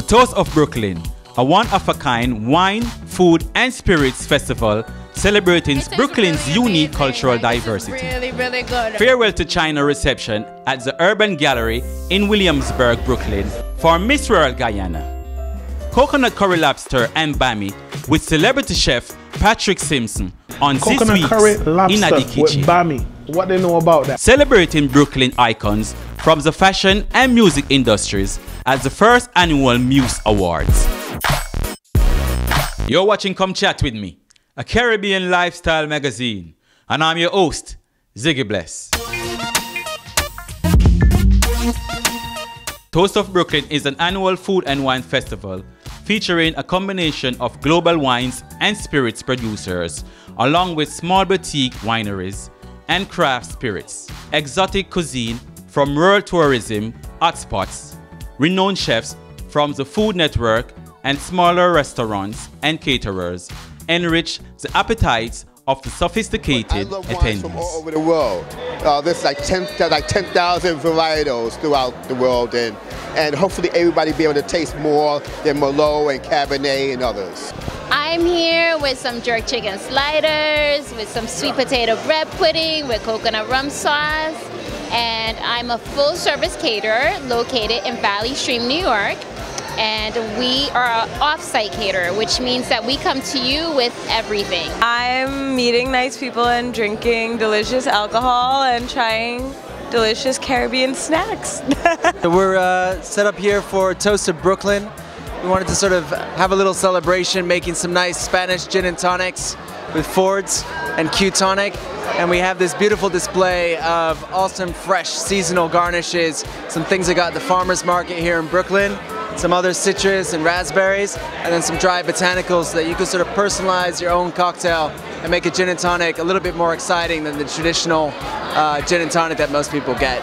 The Toast of Brooklyn, a one-of-a-kind wine, food and spirits festival celebrating Brooklyn's really unique amazing. cultural Like, diversity. really, really good. Farewell to China reception at the Urban Gallery in Williamsburg, Brooklyn for Miss World Guyana. Coconut curry lobster and bami with celebrity chef Patrick Simpson on this Coconut week's curry In lobster the with Kitchen. bami. What they know about that? Celebrating Brooklyn icons from the fashion and music industries at the first annual Muse Awards. You're watching Come Chat With Me, a Caribbean lifestyle magazine, and I'm your host, Ziggie Bless. Toast of Brooklyn is an annual food and wine festival featuring a combination of global wines and spirits producers, along with small boutique wineries and craft spirits, exotic cuisine from rural tourism hotspots, renowned chefs from the Food Network, and smaller restaurants and caterers enrich the appetites of the I sophisticated love wines from all attendees. over the world. Uh, there's like 10 like 10,000 varietals throughout the world, and and hopefully everybody be able to taste more than Merlot and Cabernet and others. I'm here with some jerk chicken sliders, with some sweet potato bread pudding, with coconut rum sauce, and I'm a full service caterer located in Valley Stream, New York. And we are an off-site caterer, which means that we come to you with everything. I'm meeting nice people and drinking delicious alcohol and trying delicious Caribbean snacks. So we're uh, set up here for Toast of Brooklyn. We wanted to sort of have a little celebration, making some nice Spanish gin and tonics with Fords and Q Tonic. And we have this beautiful display of awesome fresh seasonal garnishes, some things I got at the farmer's market here in Brooklyn, some other citrus and raspberries, and then some dry botanicals that you can sort of personalize your own cocktail and make a gin and tonic a little bit more exciting than the traditional uh, gin and tonic that most people get.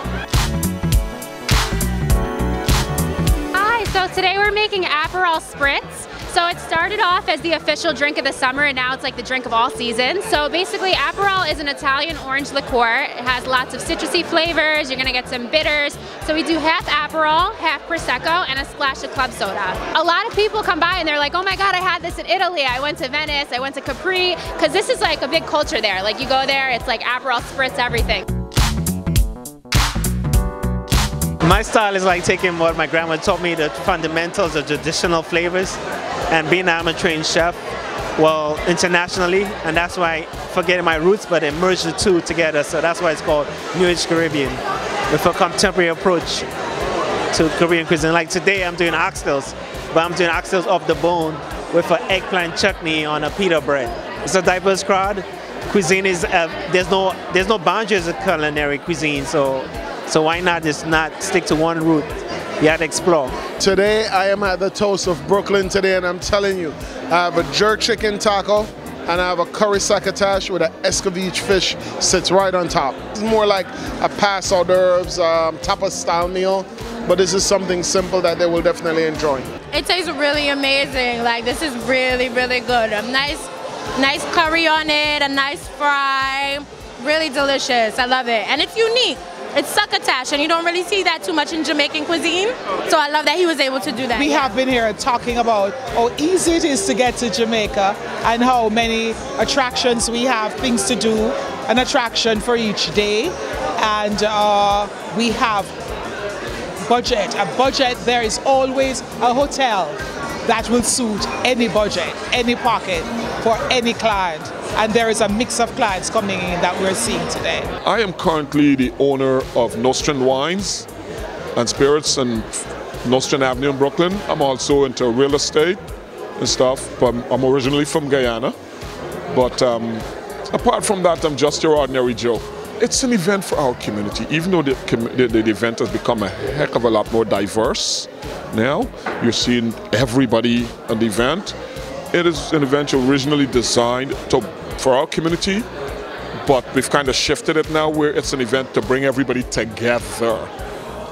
Hi, so today we're making Aperol Spritz. So it started off as the official drink of the summer and now it's like the drink of all seasons. So basically Aperol is an Italian orange liqueur. It has lots of citrusy flavors, you're gonna get some bitters. So we do half Aperol, half Prosecco, and a splash of club soda. A lot of people come by and they're like, oh my God, I had this in Italy. I went to Venice, I went to Capri, because this is like a big culture there. Like you go there, it's like Aperol Spritz everything. My style is like taking what my grandma taught me, the fundamentals the traditional flavors, and being I'm a trained chef, well, internationally, and that's why forgetting my roots, but I merged the two together, so that's why it's called New Age Caribbean, with a contemporary approach to Korean cuisine. Like today, I'm doing oxtails, but I'm doing oxtails off the bone with an eggplant chutney on a pita bread. It's a diverse crowd. Cuisine is uh, there's no there's no boundaries of culinary cuisine, so so why not just not stick to one route? You have to explore. Today I am at the Toast of Brooklyn today, and I'm telling you, I have a jerk chicken taco and I have a curry succotash with an escovitch fish sits right on top. It's more like a pass hors d'oeuvres, um, tapas style meal, but this is something simple that they will definitely enjoy. It tastes really amazing. Like this is really, really good. A nice, nice curry on it, a nice fry. Really delicious. I love it. And it's unique. It's succotash, and you don't really see that too much in Jamaican cuisine. So I love that he was able to do that. We have been here talking about how easy it is to get to Jamaica and how many attractions we have, things to do, an attraction for each day. And uh, we have budget. A budget, there is always a hotel that will suit any budget, any pocket, for any client. And there is a mix of clients coming in that we're seeing today. I am currently the owner of Nostrand Wines and Spirits and Nostrand Avenue in Brooklyn. I'm also into real estate and stuff. But I'm originally from Guyana. But um, apart from that, I'm just your ordinary Joe. It's an event for our community, even though the, the, the event has become a heck of a lot more diverse now. You're seeing everybody at the event. It is an event originally designed to, for our community, but we've kind of shifted it now where it's an event to bring everybody together.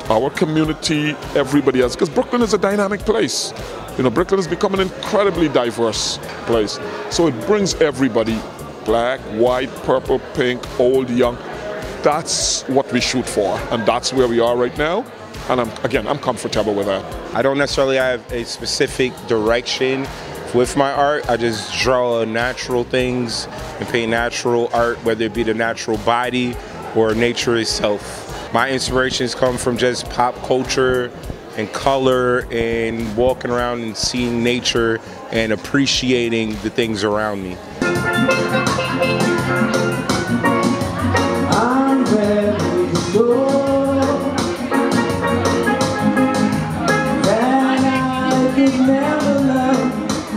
Our community, everybody else, because Brooklyn is a dynamic place. You know, Brooklyn has become an incredibly diverse place. So it brings everybody black, white, purple, pink, old, young. That's what we shoot for, and that's where we are right now. And I'm, again, I'm comfortable with that. I don't necessarily have a specific direction with my art. I just draw natural things and paint natural art, whether it be the natural body or nature itself. My inspirations come from just pop culture and color and walking around and seeing nature and appreciating the things around me.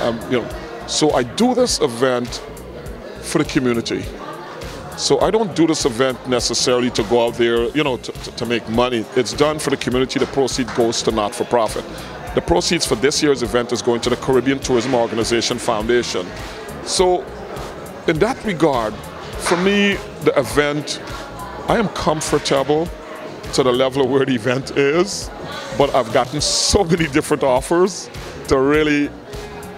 I'm, you know, so I do this event for the community. So I don't do this event necessarily to go out there, you know, to, to, to make money. It's done for the community. The proceed goes to not-for-profit. The proceeds for this year's event is going to the Caribbean Tourism Organization Foundation. So in that regard, for me, the event, I am comfortable to the level of where the event is, but I've gotten so many different offers to really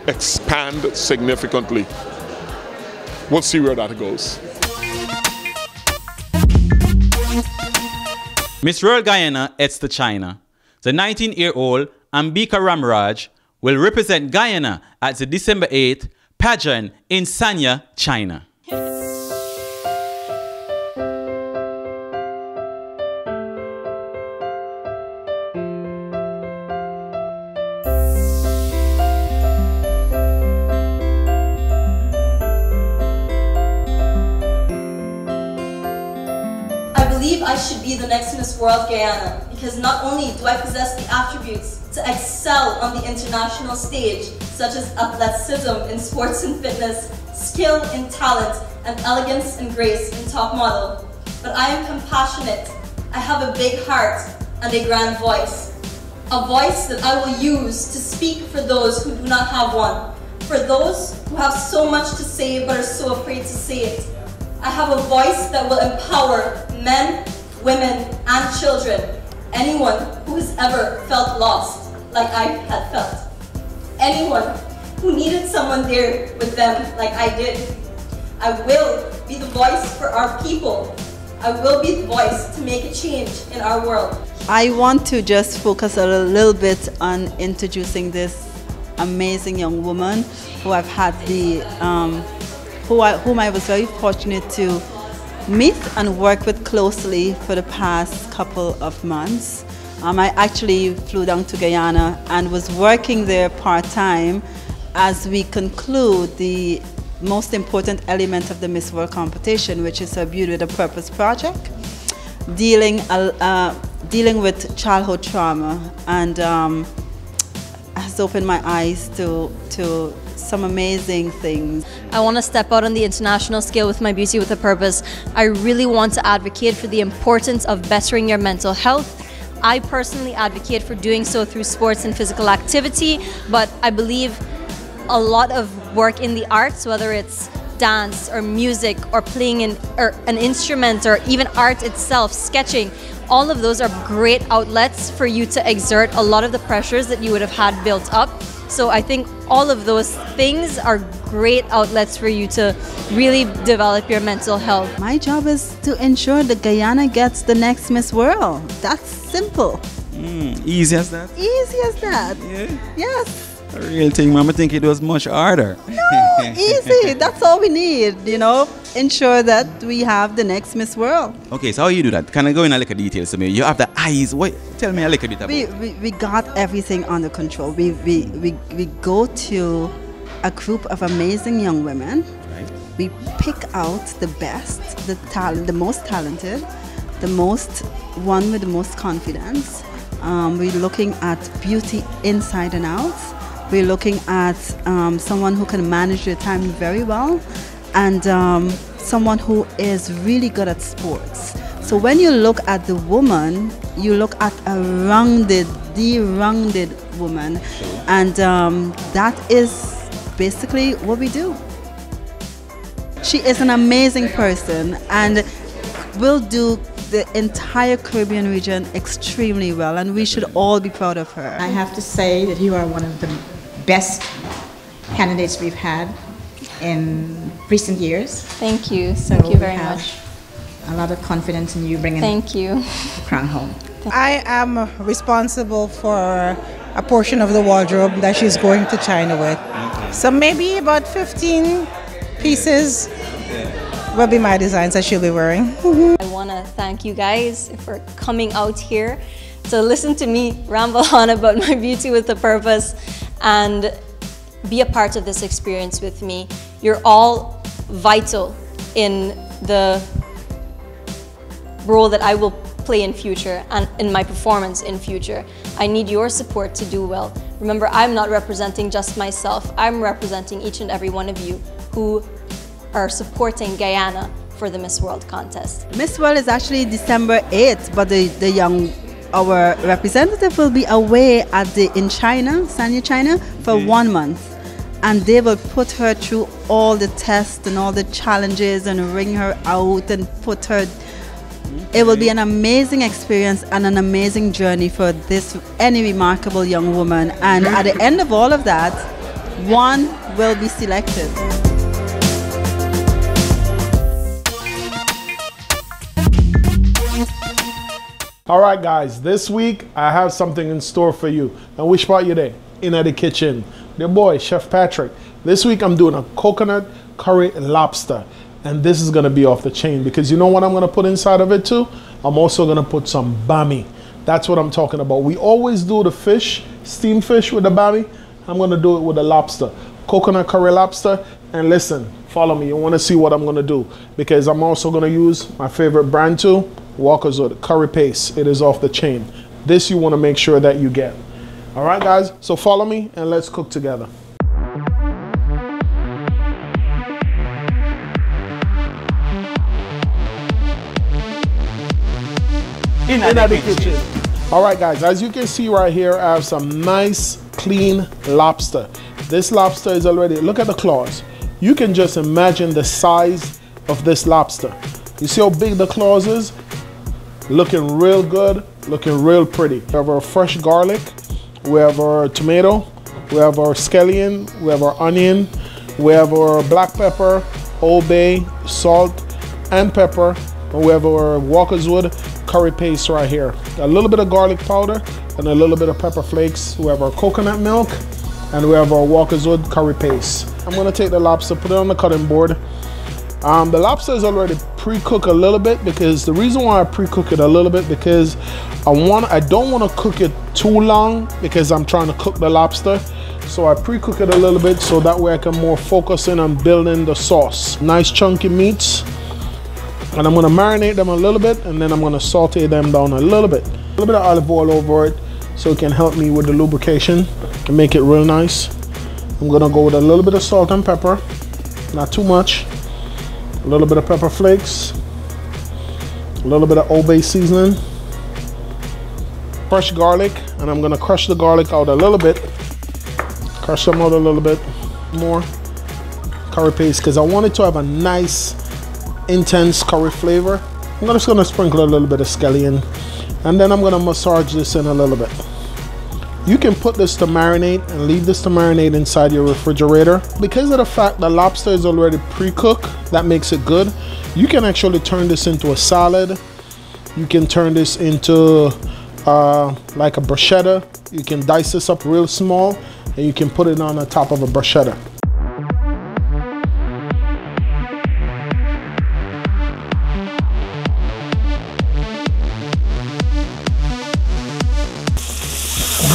expand significantly. We'll see where that goes. Miss World Guyana heads to China. The 19-year-old Ambika Ramraj will represent Guyana at the December 8th pageant in Sanya, China. I should be the next Miss World Guyana because not only do I possess the attributes to excel on the international stage, such as athleticism in sports and fitness, skill in talent, and elegance and grace in top model, but I am compassionate. I have a big heart and a grand voice. A voice that I will use to speak for those who do not have one, for those who have so much to say but are so afraid to say it. I have a voice that will empower men, women, and children, anyone who has ever felt lost like I had felt. Anyone who needed someone there with them like I did. I will be the voice for our people. I will be the voice to make a change in our world. I want to just focus a little bit on introducing this amazing young woman who I've had the, um, who I, whom I was very fortunate to meet and work with closely for the past couple of months. Um, I actually flew down to Guyana and was working there part-time as we conclude the most important element of the Miss World competition, which is a Beauty with a Purpose project, dealing, uh, uh, dealing with childhood trauma and um, has opened my eyes to, to some amazing things. I want to step out on the international scale with my Beauty with a Purpose. I really want to advocate for the importance of bettering your mental health. I personally advocate for doing so through sports and physical activity, but I believe a lot of work in the arts, whether it's dance or music or playing an, or an instrument or even art itself, sketching, all of those are great outlets for you to exert a lot of the pressures that you would have had built up. So I think all of those things are great outlets for you to really develop your mental health. My job is to ensure that Guyana gets the next Miss World. That's simple. Mm, easy as that? Easy as that. Yeah. Yes. A real thing, Mama think it was much harder. No, easy. That's all we need, you know. Ensure that we have the next Miss World. Okay, so how you do that? Can I go in a little details to me? You have the eyes. What? Tell me a little bit about We, we, we got everything under control. We, we, we, we go to a group of amazing young women. Right. We pick out the best, the talent, the most talented, the most one with the most confidence. Um, we're looking at beauty inside and out. We're looking at um, someone who can manage their time very well, and um, someone who is really good at sports. So when you look at the woman, you look at a rounded, the rounded woman, and um, that is basically what we do. She is an amazing person and will do the entire Caribbean region extremely well, and we should all be proud of her. I have to say that you are one of the best candidates we've had in recent years. Thank you. Thank you very much. A lot of confidence in you bringing Thank you. the crown home. I am responsible for a portion of the wardrobe that she's going to China with. So maybe about 15 pieces will be my designs that she'll be wearing. I want to thank you guys for coming out here to listen to me ramble on about my beauty with a purpose and be a part of this experience with me. You're all vital in the role that I will play in future and in my performance in future. I need your support to do well. Remember, I'm not representing just myself. I'm representing each and every one of you who are supporting Guyana for the Miss World contest. Miss World is actually December 8th, but the, the young our representative will be away at the in China, Sanya, China, for one month. And they will put her through all the tests and all the challenges and ring her out and put her. It will be an amazing experience and an amazing journey for this any remarkable young woman. And at the end of all of that, one will be selected. All right, guys, this week I have something in store for you. And which part you there? In at the kitchen. The boy, Chef Patrick. This week I'm doing a coconut curry lobster. And this is gonna be off the chain because you know what I'm gonna put inside of it too? I'm also gonna put some bami. That's what I'm talking about. We always do the fish, steamed fish with the bami. I'm gonna do it with the lobster. Coconut curry lobster. And listen, follow me. You wanna see what I'm gonna do because I'm also gonna use my favorite brand too, Walker's curry paste. It is off the chain. This you wanna make sure that you get. All right, guys, so follow me and let's cook together. in, in the kitchen. All right, guys, as you can see right here, I have some nice, clean lobster. This lobster is already, look at the claws. You can just imagine the size of this lobster. You see how big the claws is? Looking real good, looking real pretty. We have our fresh garlic, we have our tomato, we have our scallion, we have our onion, we have our black pepper, Old Bay, salt, and pepper. And we have our Walkerswood curry paste right here. A little bit of garlic powder and a little bit of pepper flakes. We have our coconut milk and we have our Walkerswood curry paste. I'm gonna take the lobster, put it on the cutting board. Um, the lobster is already pre-cooked a little bit because the reason why I pre-cook it a little bit because I want I don't want to cook it too long because I'm trying to cook the lobster. So I pre-cook it a little bit so that way I can more focus in on building the sauce. Nice chunky meats. And I'm gonna marinate them a little bit and then I'm gonna saute them down a little bit. A little bit of olive oil over it so it can help me with the lubrication and make it real nice. I'm gonna go with a little bit of salt and pepper, not too much. A little bit of pepper flakes, a little bit of Old Bay seasoning, fresh garlic, and I'm gonna crush the garlic out a little bit. Crush them out a little bit more. Curry paste, because I want it to have a nice, intense curry flavor. I'm just gonna sprinkle a little bit of scallion, and then I'm gonna massage this in a little bit. You can put this to marinate and leave this to marinate inside your refrigerator. Because of the fact the lobster is already pre-cooked, that makes it good. You can actually turn this into a salad. You can turn this into uh, like a bruschetta. You can dice this up real small and you can put it on the top of a bruschetta.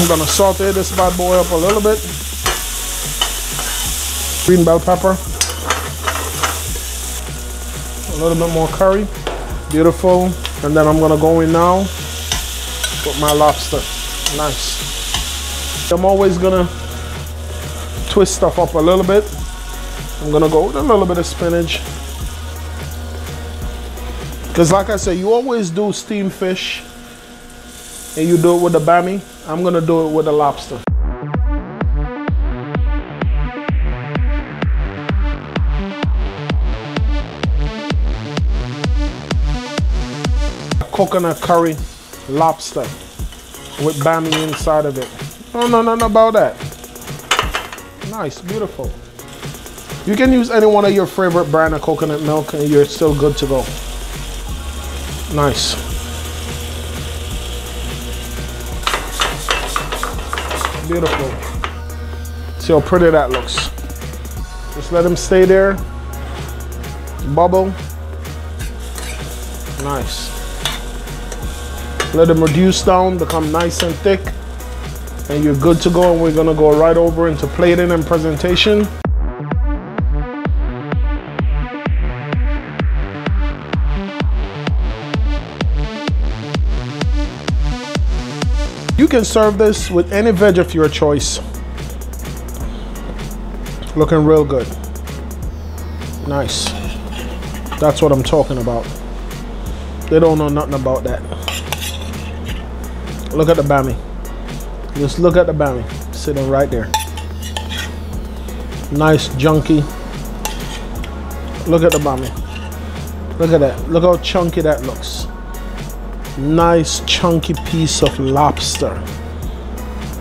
Gonna saute this bad boy up a little bit. Green bell pepper. A little bit more curry. Beautiful. And then I'm gonna go in now with my lobster. Nice. I'm always gonna twist stuff up a little bit. I'm gonna go with a little bit of spinach. Because like I said, you always do steamed fish and you do it with the bami. I'm gonna do it with a lobster. Coconut curry lobster with bami inside of it. Oh, no, no, no about that. Nice, beautiful. You can use any one of your favorite brand of coconut milk and you're still good to go. Nice. Beautiful. See how pretty that looks. Just let them stay there. Bubble. Nice. Let them reduce down, become nice and thick. And you're good to go. And we're gonna go right over into plating and presentation. Can serve this with any veg of your choice. Looking real good. Nice. That's what I'm talking about. They don't know nothing about that. Look at the bami. Just look at the bami sitting right there. Nice junky. Look at the bami. Look at that. Look how chunky that looks nice chunky piece of lobster.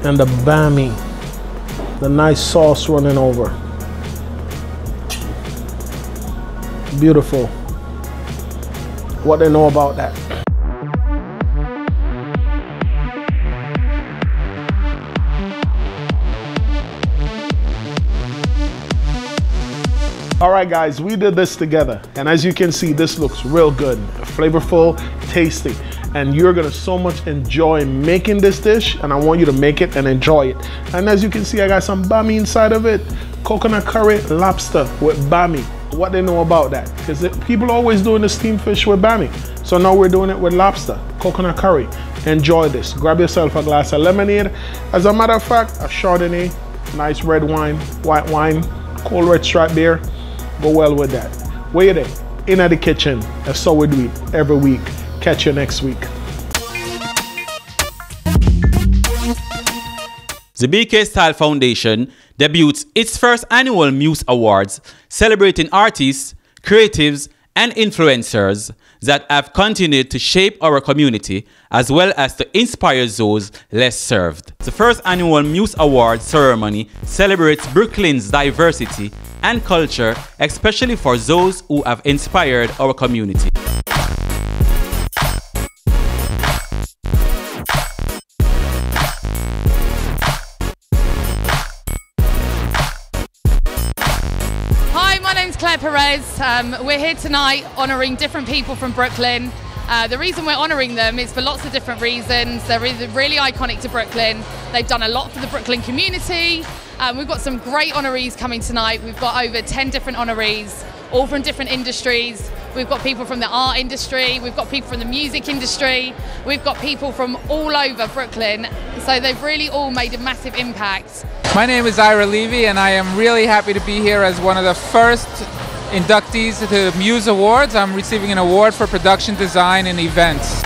And the bami the nice sauce running over. Beautiful. What they know about that All right, guys, we did this together. And as you can see, this looks real good, flavorful, tasty and you're gonna so much enjoy making this dish and I want you to make it and enjoy it. And as you can see, I got some bami inside of it, coconut curry lobster with bami. What do they know about that? Because people always doing the steamed fish with bami. So now we're doing it with lobster, coconut curry. Enjoy this. Grab yourself a glass of lemonade. As a matter of fact, a Chardonnay, nice red wine, white wine, cold red stripe beer. Go well with that. Where you there? In at the kitchen. That's so we do it every week. Catch you next week. The BK Style Foundation debuts its first annual Muse Awards, celebrating artists, creatives, and influencers that have continued to shape our community as well as to inspire those less served. The first annual Muse Awards ceremony celebrates Brooklyn's diversity and culture, especially for those who have inspired our community. Hi, my name's Claire Perez. Um, we're here tonight honouring different people from Brooklyn. Uh, the reason we're honouring them is for lots of different reasons. They're really iconic to Brooklyn. They've done a lot for the Brooklyn community. Um, we've got some great honorees coming tonight. We've got over 10 different honorees, all from different industries. We've got people from the art industry, we've got people from the music industry, we've got people from all over Brooklyn. So they've really all made a massive impact. My name is Ira Levy, and I am really happy to be here as one of the first inductees to the Muse Awards. I'm receiving an award for production design and events.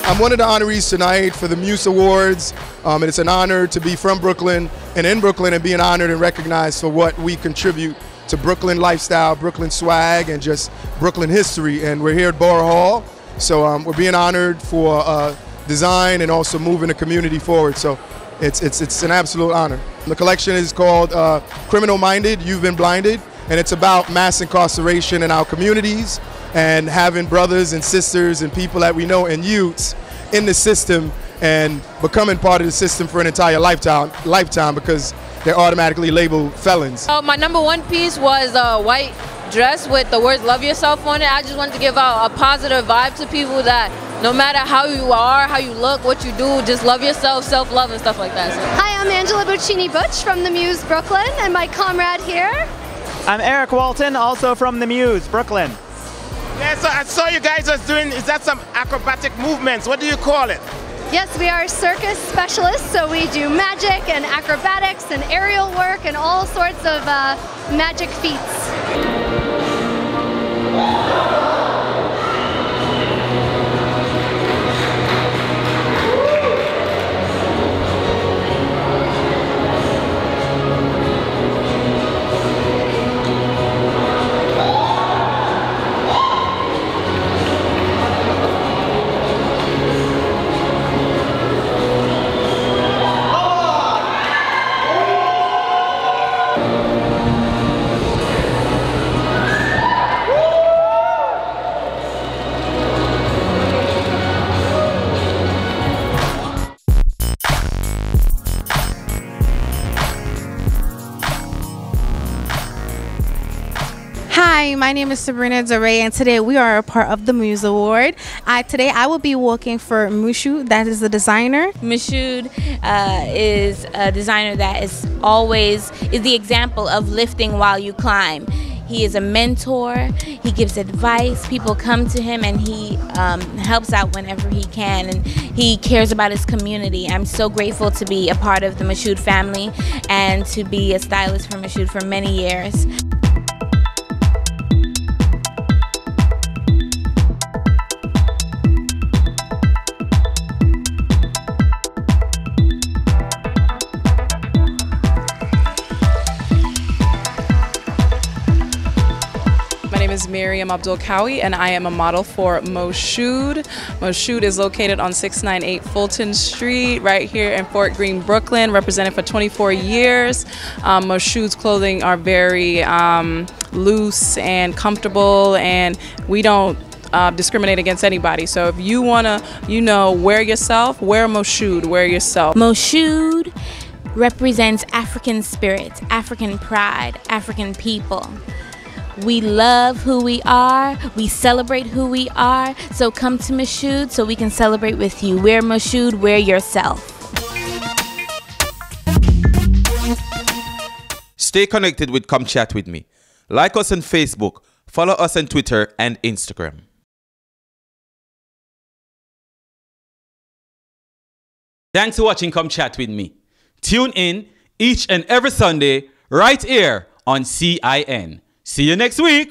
I'm one of the honorees tonight for the Muse Awards, um, and it's an honor to be from Brooklyn and in Brooklyn and being honored and recognized for what we contribute to Brooklyn lifestyle, Brooklyn swag, and just Brooklyn history. And we're here at Borough Hall, so um, we're being honored for uh, design and also moving the community forward. So it's, it's, it's an absolute honor. The collection is called uh, Criminal Minded, You've Been Blinded, and it's about mass incarceration in our communities and having brothers and sisters and people that we know and youths in the system and becoming part of the system for an entire lifetime lifetime because they're automatically labeled felons. Uh, my number one piece was a white dress with the words love yourself on it. I just wanted to give out a positive vibe to people that no matter how you are, how you look, what you do, just love yourself, self-love and stuff like that. So. Hi, I'm Angela Buccini Butch from the Muse Brooklyn and my comrade here. I'm Eric Walton, also from the Muse Brooklyn. Yeah, so I saw you guys was doing, is that some acrobatic movements? What do you call it? Yes, we are circus specialists, so we do magic and acrobatics and aerial work and all sorts of uh, magic feats. My name is Sabrina DeRay, and today we are a part of the Muse Award. I, today I will be working for Moshood, that is the designer. Moshood uh, is a designer that is always is the example of lifting while you climb. He is a mentor. He gives advice. People come to him, and he um, helps out whenever he can. And he cares about his community. I'm so grateful to be a part of the Moshood family and to be a stylist for Moshood for many years. Miriam Abdul Kawi and I am a model for Moshood. Moshood is located on 698 Fulton Street right here in Fort Greene, Brooklyn, represented for 24 years. Um, Moshood's clothing are very um, loose and comfortable and we don't uh, discriminate against anybody. So if you want to, you know, wear yourself, wear Moshood, wear yourself. Moshood represents African spirit, African pride, African people. We love who we are. We celebrate who we are. So come to Moshood so we can celebrate with you. Wear Moshood, wear yourself. Stay connected with Come Chat with me. Like us on Facebook, follow us on Twitter and Instagram. Thanks for watching Come Chat with me. Tune in each and every Sunday right here on CIN. See you next week.